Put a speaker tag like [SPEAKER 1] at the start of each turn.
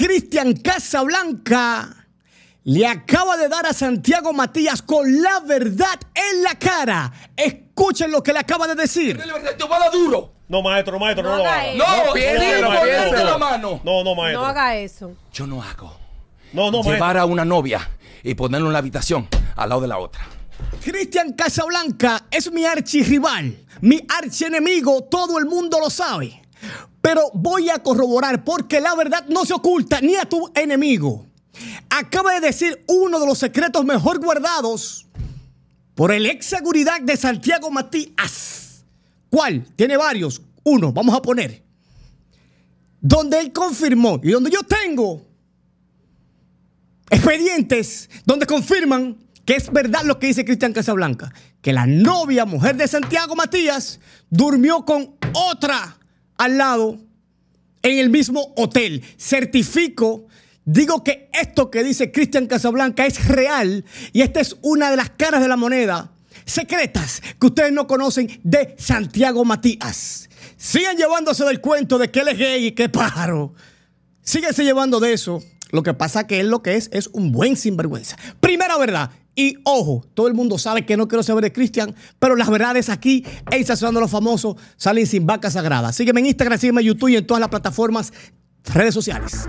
[SPEAKER 1] Cristian Casablanca le acaba de dar a Santiago Matías con la verdad en la cara. Escuchen lo que le acaba de decir.
[SPEAKER 2] Te va a dar duro.
[SPEAKER 3] No, maestro, maestro, no,
[SPEAKER 4] No
[SPEAKER 3] lo
[SPEAKER 4] haga.
[SPEAKER 2] No,
[SPEAKER 3] no,
[SPEAKER 2] pierde,
[SPEAKER 3] no,
[SPEAKER 2] la
[SPEAKER 3] no.
[SPEAKER 2] mano.
[SPEAKER 3] No, no, maestro.
[SPEAKER 4] No haga eso.
[SPEAKER 2] Yo no hago.
[SPEAKER 3] No, no, maestro.
[SPEAKER 2] Llevar a una novia y ponerla en la habitación al lado de la otra.
[SPEAKER 1] Cristian Casablanca es mi archirrival, mi archienemigo, todo el mundo lo sabe. Pero voy a corroborar porque la verdad no se oculta ni a tu enemigo. Acaba de decir uno de los secretos mejor guardados por el ex seguridad de Santiago Matías. ¿Cuál? Tiene varios. Uno, vamos a poner. Donde él confirmó y donde yo tengo expedientes donde confirman que es verdad lo que dice Cristian Casablanca, que la novia, mujer de Santiago Matías, durmió con otra al lado en el mismo hotel. Certifico, digo que esto que dice Cristian Casablanca es real y esta es una de las caras de la moneda secretas que ustedes no conocen de Santiago Matías. Sigan llevándose del cuento de que él es gay y que pájaro. Síguese llevando de eso. Lo que pasa que él lo que es es un buen sinvergüenza. Primera verdad. Y ojo, todo el mundo sabe que no quiero saber de Cristian, pero las verdades aquí en Sazonando los Famosos salen sin vaca sagrada. Sígueme en Instagram, sígueme en YouTube y en todas las plataformas, redes sociales.